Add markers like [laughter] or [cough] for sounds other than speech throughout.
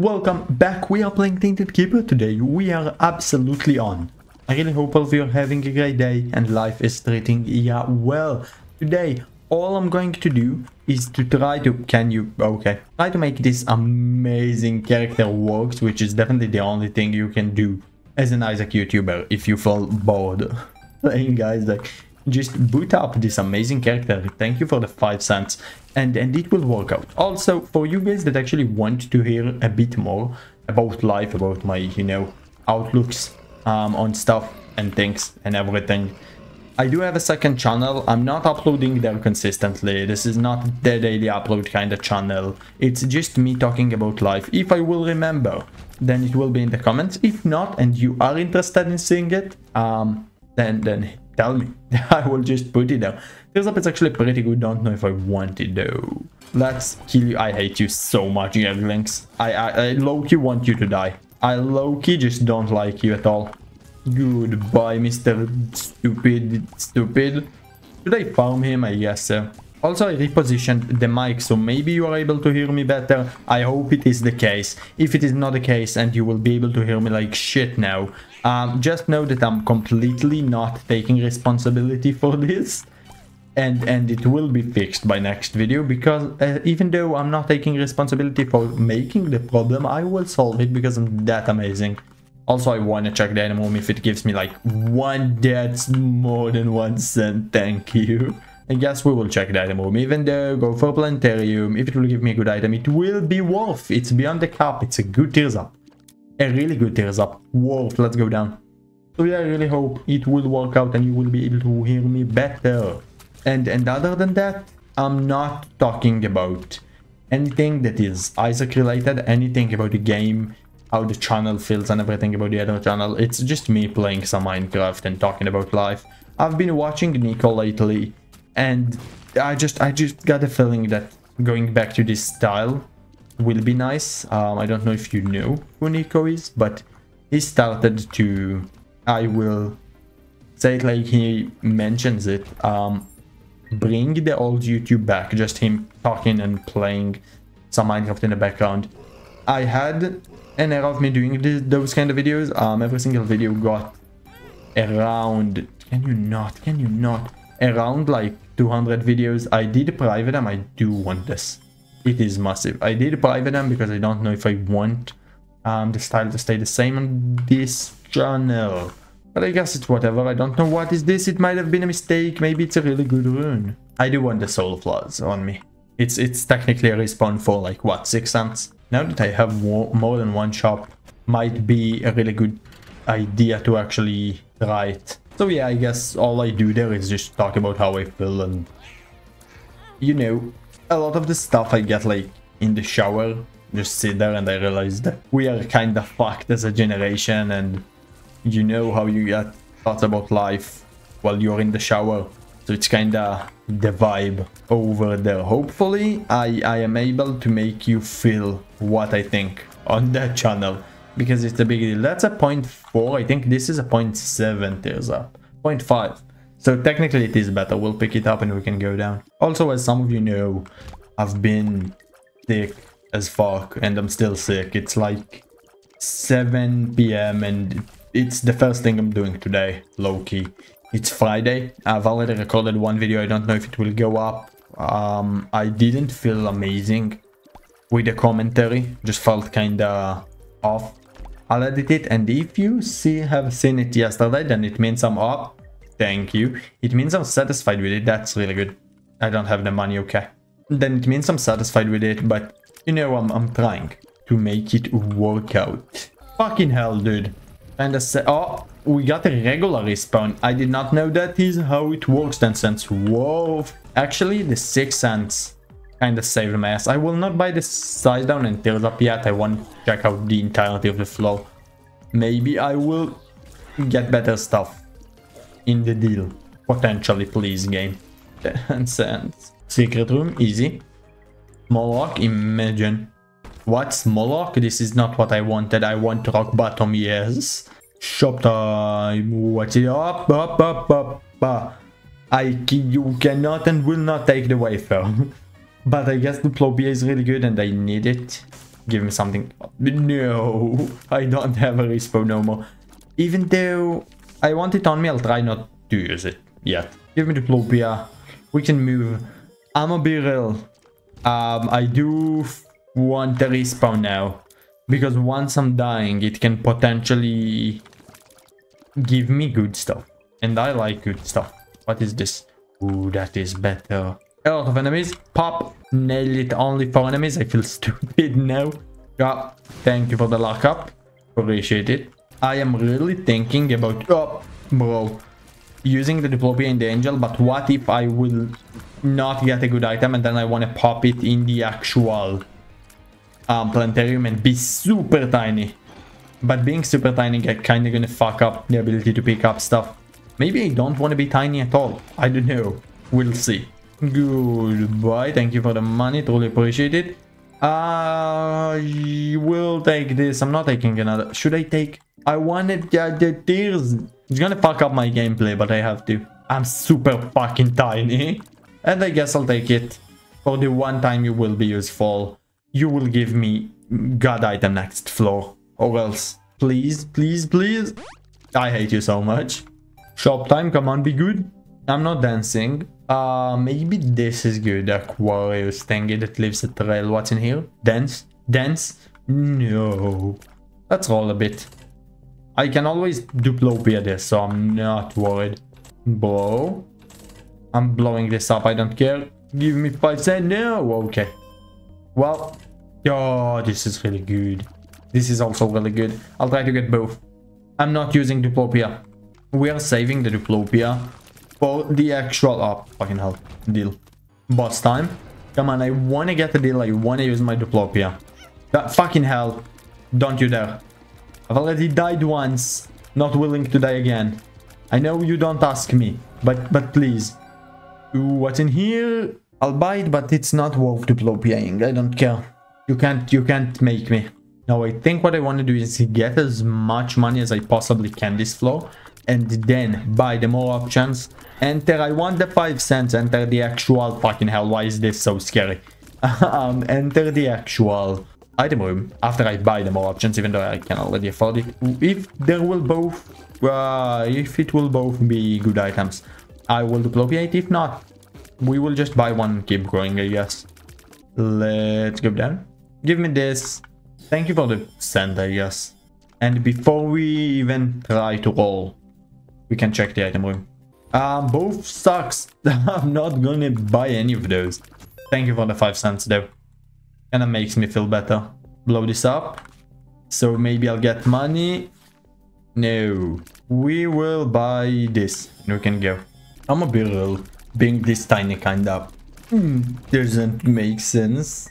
Welcome back, we are playing Tainted Keeper. Today, we are absolutely on. I really hope all of you are having a great day and life is treating you well. Today, all I'm going to do is to try to, can you, okay, try to make this amazing character works, which is definitely the only thing you can do as an Isaac YouTuber if you feel bored. [laughs] Playing Isaac just boot up this amazing character. Thank you for the 5 cents. And, and it will work out. Also, for you guys that actually want to hear a bit more about life, about my, you know, outlooks um, on stuff and things and everything. I do have a second channel. I'm not uploading there consistently. This is not the daily upload kind of channel. It's just me talking about life. If I will remember, then it will be in the comments. If not, and you are interested in seeing it, um, then then tell me. [laughs] I will just put it there. Tears up is actually pretty good, don't know if I want it though. Let's kill you. I hate you so much, Younglings. I, I, I low-key want you to die. I low-key just don't like you at all. Goodbye, Mr. Stupid, Stupid. Should I farm him? I guess so. Also, I repositioned the mic, so maybe you are able to hear me better. I hope it is the case. If it is not the case and you will be able to hear me like shit now, um, just know that I'm completely not taking responsibility for this. And, and it will be fixed by next video because uh, even though I'm not taking responsibility for making the problem, I will solve it because I'm that amazing. Also, I want to check the animal if it gives me like one that's more than one cent, thank you. I guess we will check the item room, even though go for planetarium, if it will give me a good item, it will be worth. It's beyond the cap, it's a good tears up. A really good tears up. Worth, let's go down. So yeah, I really hope it will work out and you will be able to hear me better. And, and other than that, I'm not talking about anything that is Isaac related, anything about the game, how the channel feels and everything about the other channel. It's just me playing some Minecraft and talking about life. I've been watching Nico lately and I just I just got a feeling that going back to this style will be nice. Um, I don't know if you know who Nico is, but he started to, I will say it like he mentions it, um, bring the old YouTube back, just him talking and playing some Minecraft in the background. I had an era of me doing those kind of videos. Um, every single video got around, can you not, can you not, around like 200 videos. I did private them. I do want this. It is massive. I did private them because I don't know if I want um, the style to stay the same on this channel. But I guess it's whatever. I don't know what is this. It might have been a mistake. Maybe it's a really good rune. I do want the soul flaws on me. It's it's technically a respawn for like what six cents. Now that I have more, more than one shop, might be a really good idea to actually it. So yeah, I guess all I do there is just talk about how I feel and... You know, a lot of the stuff I get like in the shower, just sit there and I realize that we are kinda fucked as a generation and you know how you get thoughts about life while you're in the shower. So it's kinda the vibe over there. Hopefully I, I am able to make you feel what I think on that channel because it's a big deal. That's a 0.4. I think this is a 0.7 tears up. 0.5. So technically it is better. We'll pick it up and we can go down. Also, as some of you know, I've been sick as fuck and I'm still sick. It's like 7 p.m. and it's the first thing I'm doing today, low-key. It's Friday. I've already recorded one video. I don't know if it will go up. Um, I didn't feel amazing with the commentary. Just felt kinda off. I'll edit it and if you see have seen it yesterday then it means I'm up. Thank you. It means I'm satisfied with it. That's really good. I don't have the money, okay. Then it means I'm satisfied with it, but you know I'm, I'm trying to make it work out. Fucking hell, dude. And I said, oh, we got a regular respawn. I did not know that is how it works then since, whoa. Actually, the 6 cents kind of saved my ass. I will not buy the size down and tears up yet. I want to check out the entirety of the flow. Maybe I will get better stuff in the deal. Potentially, please, game. [laughs] 10 cents. Secret room, easy. Moloch, imagine. What? Moloch? This is not what I wanted. I want rock bottom, yes. Shop time. What's it up? Up, up, up, up. I, you cannot and will not take the wafer. [laughs] But I guess the Diplopia is really good and I need it. Give me something. No, I don't have a respawn no more. Even though I want it on me, I'll try not to use it yet. Give me the Diplopia. We can move. Ammo barrel. Um, I do want the respawn now. Because once I'm dying, it can potentially give me good stuff. And I like good stuff. What is this? Ooh, that is better. A lot of enemies. Pop. Nail it only for enemies. I feel [laughs] stupid now. Yeah, thank you for the lockup. Appreciate it. I am really thinking about... Oh, bro. Using the Diplopia in the Angel, but what if I will not get a good item and then I want to pop it in the actual um, planetarium and be super tiny. But being super tiny, get kind of gonna fuck up the ability to pick up stuff. Maybe I don't want to be tiny at all. I don't know. We'll see. Goodbye. Thank you for the money. Truly appreciate it. I will take this. I'm not taking another. Should I take... I wanted uh, the tears. It's gonna fuck up my gameplay, but I have to. I'm super fucking tiny. [laughs] And I guess I'll take it. For the one time you will be useful. You will give me god item next floor. Or else. Please, please, please. I hate you so much. Shop time, come on, be good. I'm not dancing. Uh, maybe this is good. Aquarius thingy that leaves a trail. What's in here? Dance? Dance? No. Let's roll a bit. I can always Diplopia this, so I'm not worried. Blow. I'm blowing this up, I don't care. Give me 5 cents. No, okay. Well, oh, this is really good. This is also really good. I'll try to get both. I'm not using Diplopia. We are saving the Diplopia for the actual... Oh, fucking hell. Deal. Boss time. Come on, I want to get the deal. I want to use my Diplopia. That fucking hell. Don't you dare. I've already died once. Not willing to die again. I know you don't ask me. But, but please. Ooh, what's in here? I'll buy it, but it's not worth Diplopiaing. I don't care. You can't, you can't make me. Now, I think what I want to do is get as much money as I possibly can this floor. And then buy the more options. Enter, I want the 5 cents. Enter the actual, fucking hell, why is this so scary? [laughs] um, enter the actual item room after I buy the more options, even though I can already afford it. If there will both, uh, if it will both be good items, I will duplicate. If not, we will just buy one keep growing, I guess. Let's go down. Give me this. Thank you for the send, I guess. And before we even try to roll, we can check the item room. Um, both sucks. [laughs] I'm not gonna buy any of those. Thank you for the 5 cents though. Kinda makes me feel better. Blow this up. So maybe I'll get money. No. We will buy this. We can go. I'm a bit being this tiny kind of. Hmm, doesn't make sense.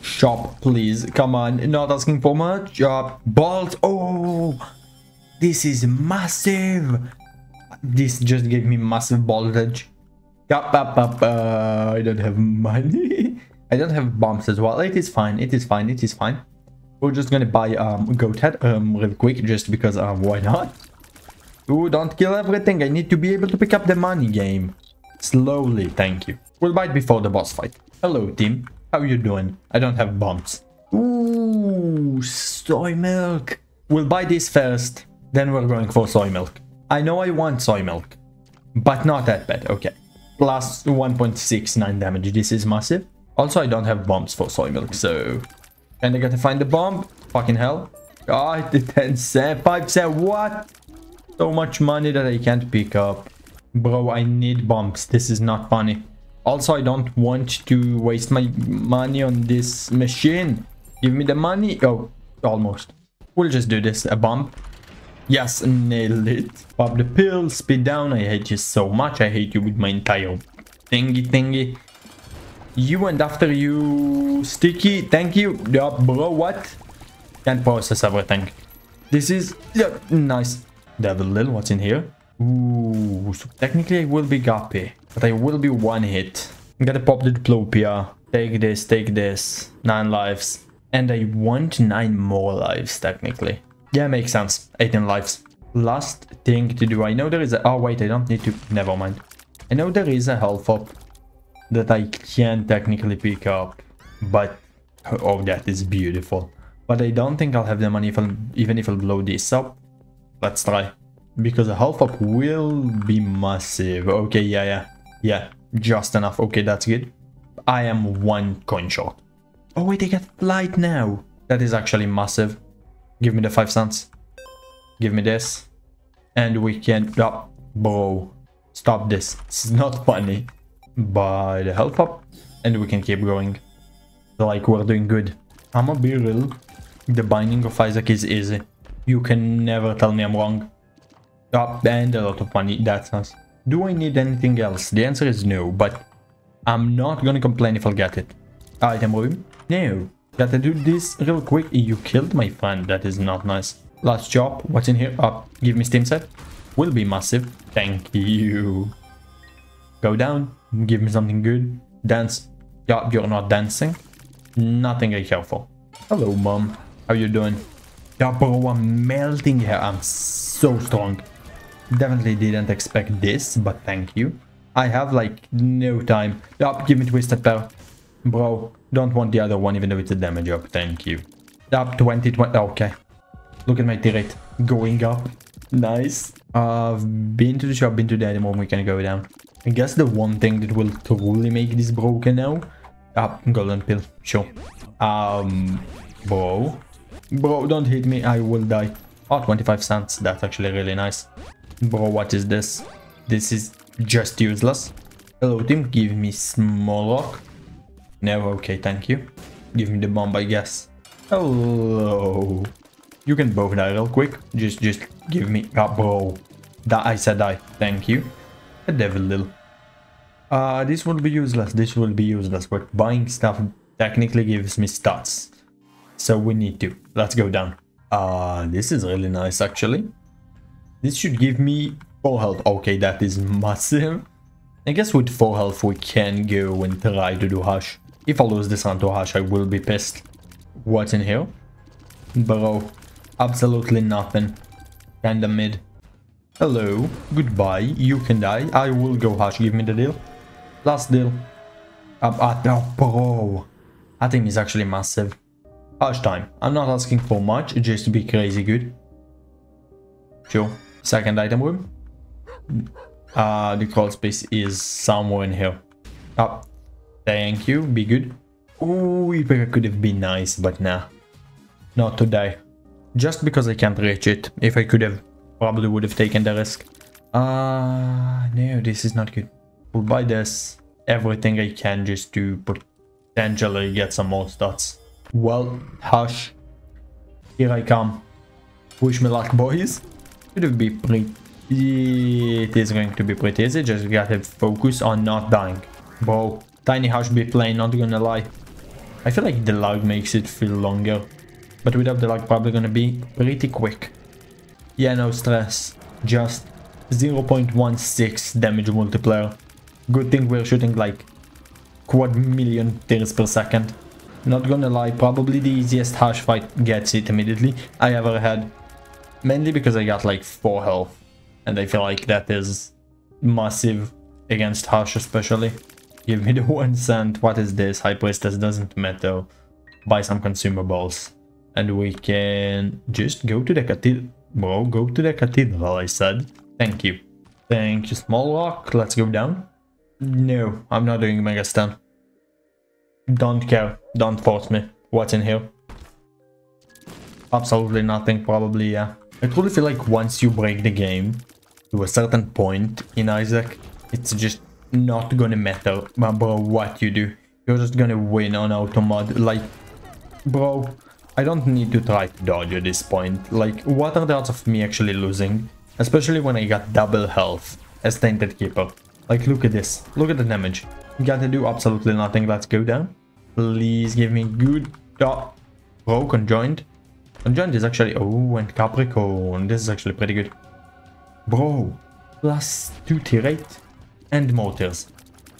Shop, please. Come on. Not asking for much. Uh, bolt. Oh, this is massive. This just gave me massive voltage. Up, up. Uh, I don't have money. [laughs] I don't have bombs as well. It is fine. It is fine. It is fine. We're just gonna buy um goat head um real quick just because um why not? Ooh, don't kill everything. I need to be able to pick up the money game. Slowly, thank you. We'll buy it before the boss fight. Hello, team. How you doing? I don't have bombs. Ooh, soy milk. We'll buy this first. Then we're going for soy milk. I know I want soy milk. But not that bad. Okay. Plus 1.69 damage. This is massive. Also, I don't have bombs for soy milk, so... And I gotta find the bomb. Fucking hell. Oh, the 10 cent, 5 cent, what? So much money that I can't pick up. Bro, I need bombs. This is not funny. Also, I don't want to waste my money on this machine. Give me the money. Oh, almost. We'll just do this. A bomb. Yes, nailed it. Pop the pill, speed down. I hate you so much. I hate you with my entire thingy thingy. You and after you, Sticky, thank you. Yeah, bro, what? Can't process everything. This is, yeah, nice. Devil Lil, what's in here? Ooh, so technically I will be Guppy, but I will be one hit. I'm gonna pop the Diplopia. Take this, take this. Nine lives. And I want nine more lives, technically. Yeah, makes sense. 18 lives. Last thing to do. I know there is a... Oh, wait, I don't need to... Never mind. I know there is a health up that I can technically pick up, but Oh, that is beautiful. But I don't think I'll have the money if I'll, even if I'll blow this up. Let's try. Because a health up will be massive. Okay, yeah, yeah. Yeah, just enough. Okay, that's good. I am one coin short. Oh wait, I get flight now. That is actually massive. Give me the 5 cents. Give me this. And we can... Oh, bro. Stop this. It's not funny. Buy the health up. And we can keep going. Like, we're doing good. I'ma be real. The Binding of Isaac is easy. You can never tell me I'm wrong. Oh, and a lot of money. That's nice. Do I need anything else? The answer is no, but I'm not gonna complain if I'll get it. Item room? No. Gotta do this real quick. You killed my friend. That is not nice. Last job. What's in here? Up. Oh, give me Steam Sale. Will be massive. Thank you. Go down. Give me something good. Dance. Yeah, you're not dancing. Nothing I care for. Hello, mom. How you doing? Yeah, bro, I'm melting here. I'm so strong. Definitely didn't expect this, but thank you. I have like no time. Yeah, give me Twisted Pair. Bro, don't want the other one even though it's a damage up. Thank you. Up 20, 20. Okay. Look at my turret going up. Nice. I've been to the shop, been to the item room. We can go down. I guess the one thing that will truly make this broken now. Ah, golden pill. Sure. Um, bro. Bro, don't hit me. I will die. Oh, 25 cents. That's actually really nice. Bro, what is this? This is just useless. Hello, team. Give me small rock. No, okay, thank you. Give me the bomb, I guess. Hello. You can both die real quick. Just, just give me... Ah, bro. That I said die. Thank you. A devil little. Uh, this will be useless. This will be useless. But buying stuff technically gives me stats. So we need to. Let's go down. Uh, this is really nice, actually. This should give me 4 health. Okay, that is massive. I guess with 4 health we can go and try to do Hush. If I lose this round to Hush, I will be pissed. What's in here? Bro, absolutely nothing. Kinda mid. Hello, goodbye, you can die. I will go Hush, give me the deal. Last deal. Uh, uh, oh, bro. That thing is actually massive. Hush time. I'm not asking for much, just to be crazy good. Sure. Second item room. Uh, the crawl space is somewhere in here. Oh, Thank you, be good. Oh, it could have been nice, but nah. Not today. Just because I can't reach it. If I could have, probably would have taken the risk. Ah, uh, no, this is not good. We'll buy this. Everything I can just to potentially get some more stats. Well, hush. Here I come. Wish me luck, [laughs] boys. Have been pretty... It is going to be pretty easy. Just gotta focus on not dying. Bro, Tiny House be playing, not gonna lie. I feel like the lag makes it feel longer. But without the lag, probably gonna be pretty quick. Yeah, no stress. Just 0.16 damage multiplier. Good thing we're shooting like quad million tirs per second. Not gonna lie, probably the easiest Hush fight gets it immediately I ever had. Mainly because I got like 4 health. And I feel like that is massive against Hush especially. Give me [laughs] the one cent. What is this? High Priestess doesn't matter. Buy some consumables. And we can just go to the cathedral. Well, go to the cathedral, I said. Thank you. Thank you, small rock. Let's go down. No, I'm not doing Mega Satan. Don't care. Don't force me. What's in here? Absolutely nothing, probably, yeah. I truly feel like once you break the game to a certain point in Isaac, it's just not gonna matter bro, what you do. You're just gonna win on auto automod. Like, bro, I don't need to try to dodge at this point. Like, what are the odds of me actually losing? Especially when I got double health as Tainted Keeper. Like, look at this. Look at the damage. You gotta do absolutely nothing. Let's go down. Please give me good... Bro, conjoined. Conjoined is actually... Oh, and Capricorn. This is actually pretty good. Bro, plus 2 tear rate and motors.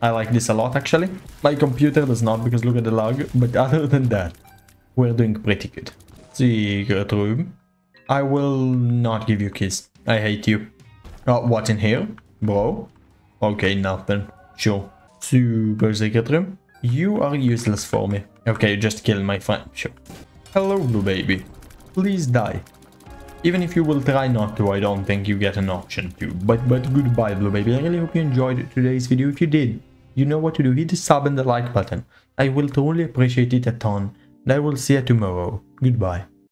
I like this a lot actually. My computer does not because look at the lag, but [laughs] other than that, we're doing pretty good. Secret room. I will not give you kiss. I hate you. Oh, what's in here? Bro? Okay, nothing. Sure. Super secret room. You are useless for me. Okay, you just kill my friend. Sure. Hello, blue baby. Please die. Even if you will try not to, I don't think you get an option to. But but goodbye, blue baby. I really hope you enjoyed today's video. If you did, you know what to do. Hit the sub and the like button. I will truly appreciate it a ton. And I will see you tomorrow. Goodbye.